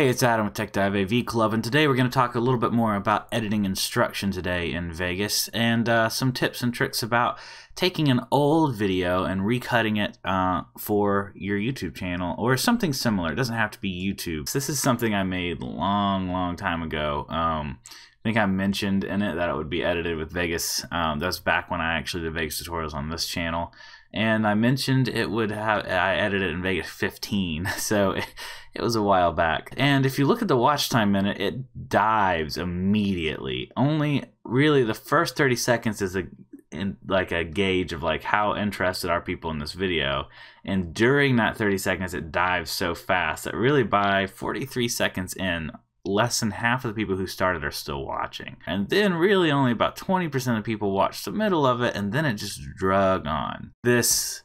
Hey, it's Adam with Tech Dive AV Club, and today we're going to talk a little bit more about editing instruction today in Vegas and uh, some tips and tricks about taking an old video and recutting it uh, for your YouTube channel or something similar. It doesn't have to be YouTube. This is something I made long, long time ago. Um, I think I mentioned in it that it would be edited with Vegas. Um, that was back when I actually did Vegas tutorials on this channel and I mentioned it would have I edited it in Vegas 15, so it, it, was a while back. And if you look at the watch time minute, it dives immediately. Only really the first 30 seconds is a in like a gauge of like how interested are people in this video and during that 30 seconds it dives so fast that really by 43 seconds in less than half of the people who started are still watching. And then really only about 20% of people watched the middle of it and then it just drug on. This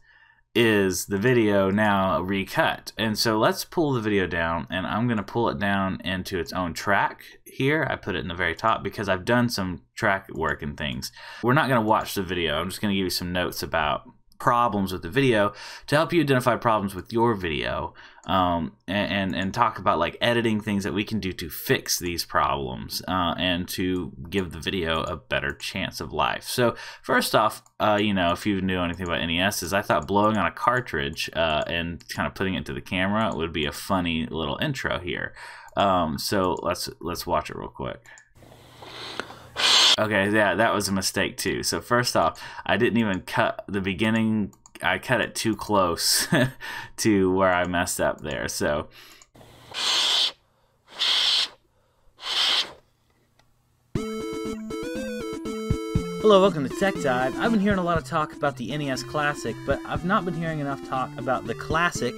is the video now recut. And so let's pull the video down and I'm going to pull it down into its own track here. I put it in the very top because I've done some track work and things. We're not going to watch the video. I'm just going to give you some notes about problems with the video to help you identify problems with your video um, and, and, and talk about like editing things that we can do to fix these problems uh, and to give the video a better chance of life. So first off, uh, you know, if you knew anything about NESs, I thought blowing on a cartridge uh, and kind of putting it to the camera would be a funny little intro here. Um, so let's let's watch it real quick. Okay, yeah, that was a mistake too. So first off, I didn't even cut the beginning. I cut it too close to where I messed up there. So. Hello, welcome to Tech Dive. I've been hearing a lot of talk about the NES Classic, but I've not been hearing enough talk about the Classic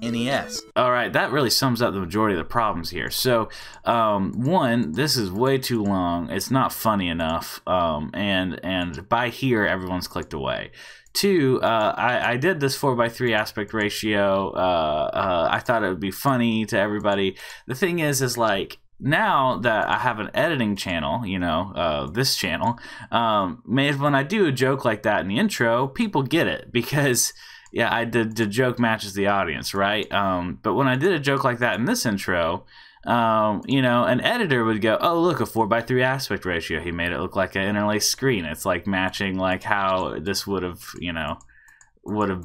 NES. All right, that really sums up the majority of the problems here. So, um, one, this is way too long. It's not funny enough, um, and and by here everyone's clicked away. Two, uh, I, I did this four by three aspect ratio. Uh, uh, I thought it would be funny to everybody. The thing is, is like now that I have an editing channel, you know, uh, this channel, um, when I do a joke like that in the intro, people get it because yeah, I did the joke matches the audience, right? Um, but when I did a joke like that in this intro, um, you know, an editor would go, "Oh, look, a four by three aspect ratio. He made it look like an interlaced screen. It's like matching like how this would have, you know, would have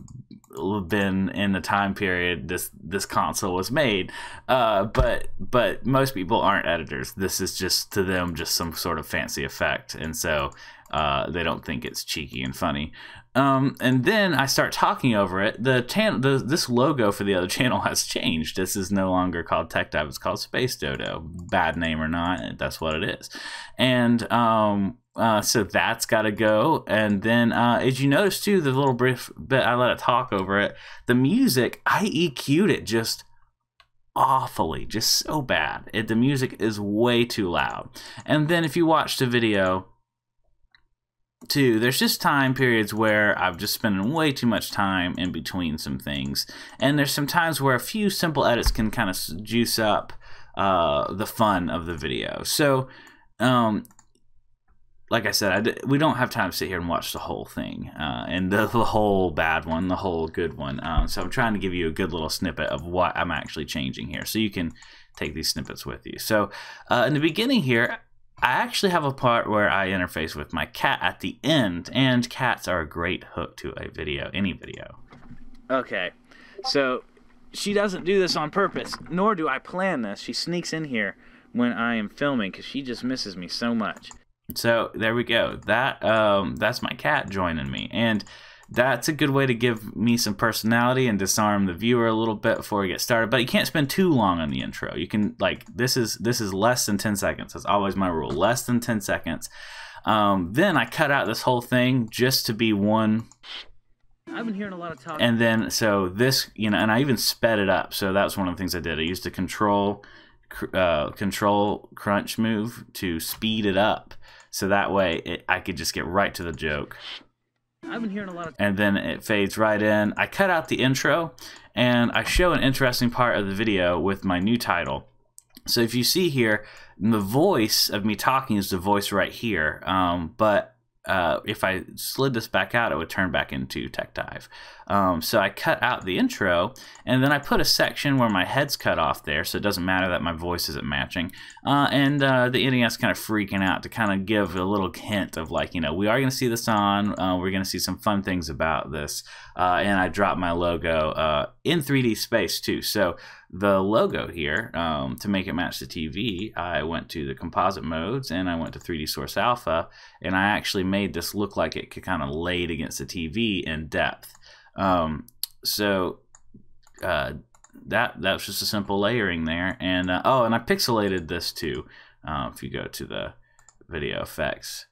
been in the time period this this console was made. Uh, but but most people aren't editors. This is just to them just some sort of fancy effect, and so uh, they don't think it's cheeky and funny. Um, and then I start talking over it. The channel, the, this logo for the other channel has changed. This is no longer called Tech Dive. It's called Space Dodo. Bad name or not, that's what it is. And um, uh, so that's got to go. And then, uh, as you notice too, the little brief bit I let it talk over it. The music, I EQ'd it just awfully, just so bad. It, the music is way too loud. And then if you watch the video too, there's just time periods where I've just spending way too much time in between some things. And there's some times where a few simple edits can kind of juice up uh, the fun of the video. So, um, like I said, we don't have time to sit here and watch the whole thing, uh, and the, the, whole bad one, the whole good one. Um, so I'm trying to give you a good little snippet of what I'm actually changing here, so you can take these snippets with you. So uh, in the beginning here, I actually have a part where I interface with my cat at the end, and cats are a great hook to a video, any video. Okay, so she doesn't do this on purpose, nor do I plan this. She sneaks in here when I am filming because she just misses me so much. So there we go. That um, that's my cat joining me, and that's a good way to give me some personality and disarm the viewer a little bit before we get started. But you can't spend too long on the intro. You can like this is this is less than ten seconds. That's always my rule. Less than ten seconds. Um, then I cut out this whole thing just to be one. I've been hearing a lot of talk. And then so this, you know, and I even sped it up. So that's one of the things I did. I used a control uh, control crunch move to speed it up. So that way it, I could just get right to the joke. I've been hearing a lot of. And then it fades right in. I cut out the intro, and I show an interesting part of the video with my new title. So if you see here, the voice of me talking is the voice right here. Um, but uh, if I slid this back out, it would turn back into Tech Dive. Um, so I cut out the intro, and then I put a section where my head's cut off there, so it doesn't matter that my voice isn't matching. Uh, and uh, the NES kind of freaking out to kind of give a little hint of like, you know, we are going to see this on. Uh, we're going to see some fun things about this. Uh, and I dropped my logo uh, in 3D space too. So the logo here, um, to make it match the TV, I went to the composite modes and I went to 3D Source Alpha, and I actually made this look like it could kind of laid against the TV in depth. Um, so uh, that that was just a simple layering there, and uh, oh, and I pixelated this too. Uh, if you go to the video effects,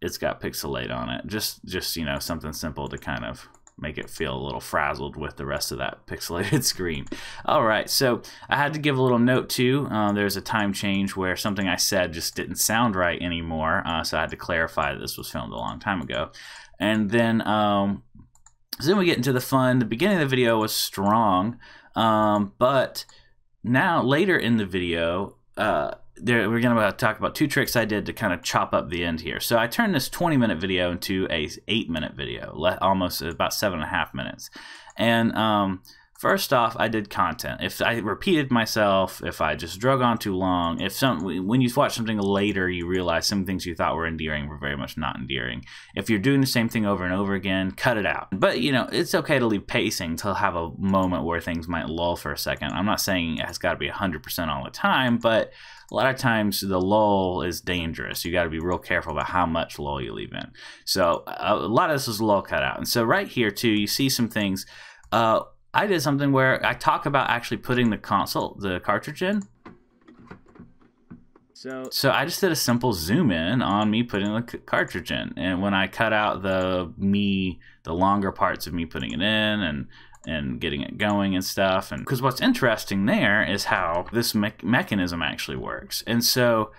it's got pixelate on it. Just just you know something simple to kind of make it feel a little frazzled with the rest of that pixelated screen. All right, so I had to give a little note too. Uh, there's a time change where something I said just didn't sound right anymore, uh, so I had to clarify that this was filmed a long time ago. And then um, so then we get into the fun. The beginning of the video was strong, um, but now later in the video, uh, there, we're going to talk about two tricks I did to kind of chop up the end here. So I turned this 20 minute video into a eight minute video, almost about seven and a half minutes. And um, First off, I did content. If I repeated myself, if I just drug on too long, if some when you watch something later, you realize some things you thought were endearing were very much not endearing. If you're doing the same thing over and over again, cut it out. But you know, it's okay to leave pacing to have a moment where things might lull for a second. I'm not saying it has got to be 100% all the time, but a lot of times the lull is dangerous. You got to be real careful about how much lull you leave in. So a lot of this is lull cut out. And so right here too, you see some things. Uh, I did something where I talk about actually putting the console, the cartridge in. So, so I just did a simple zoom in on me putting the cartridge in, and when I cut out the me, the longer parts of me putting it in, and and getting it going and stuff, and because what's interesting there is how this me mechanism actually works, and so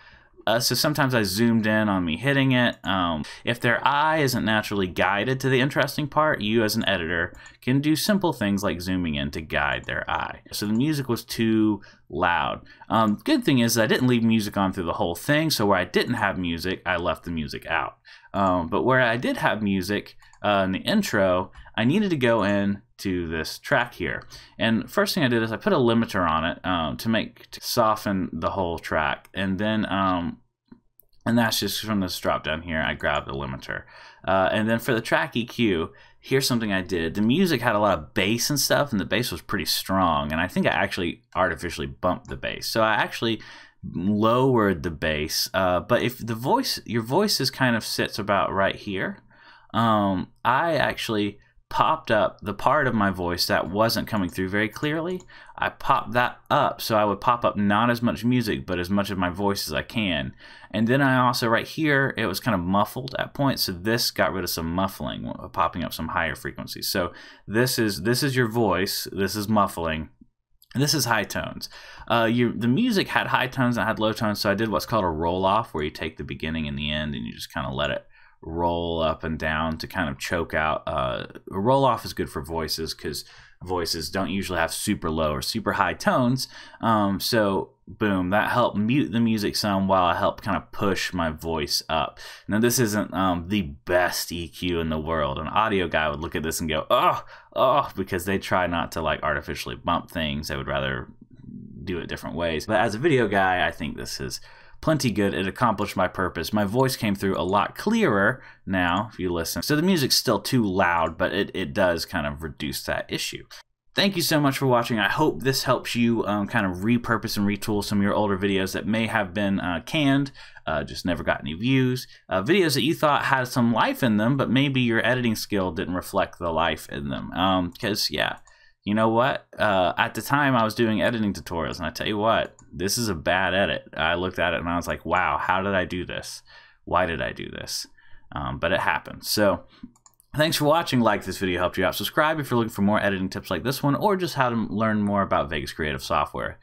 uh, so sometimes I zoomed in on me hitting it. Um, if their eye isn't naturally guided to the interesting part, you as an editor can do simple things like zooming in to guide their eye. So the music was too loud. Um, good thing is I didn't leave music on through the whole thing, so where I didn't have music, I left the music out. Um, but where I did have music uh, in the intro, I needed to go in to this track here. And first thing I did is I put a limiter on it um, to make to soften the whole track, and then um, and that's just from this drop down here. I grabbed a limiter, uh, and then for the track EQ, here's something I did. The music had a lot of bass and stuff, and the bass was pretty strong. And I think I actually artificially bumped the bass, so I actually lowered the bass. Uh, but if the voice, your voice is kind of sits about right here. Um, I actually popped up the part of my voice that wasn't coming through very clearly. I popped that up so I would pop up not as much music but as much of my voice as I can. And then I also right here it was kind of muffled at points so this got rid of some muffling popping up some higher frequencies. So this is this is your voice, this is muffling. This is high tones. Uh, you, the music had high tones and had low tones, so I did what's called a roll off, where you take the beginning and the end and you just kind of let it roll up and down to kind of choke out. Uh, roll off is good for voices because voices don't usually have super low or super high tones. Um, so boom, that helped mute the music some while I helped kind of push my voice up. Now this isn't um, the best EQ in the world. An audio guy would look at this and go, oh, oh, because they try not to like artificially bump things. They would rather do it different ways. But as a video guy, I think this is plenty good. It accomplished my purpose. My voice came through a lot clearer now, if you listen. So the music's still too loud, but it, it does kind of reduce that issue. Thank you so much for watching. I hope this helps you um, kind of repurpose and retool some of your older videos that may have been uh, canned, uh, just never got any views. Uh, videos that you thought had some life in them, but maybe your editing skill didn't reflect the life in them. Because, um, yeah, you know what? Uh, at the time, I was doing editing tutorials, and I tell you what, this is a bad edit. I looked at it and I was like, wow, how did I do this? Why did I do this? Um, but it happened. So, thanks for watching. Like this video helped you out. Subscribe if you're looking for more editing tips like this one, or just how to learn more about Vegas Creative Software.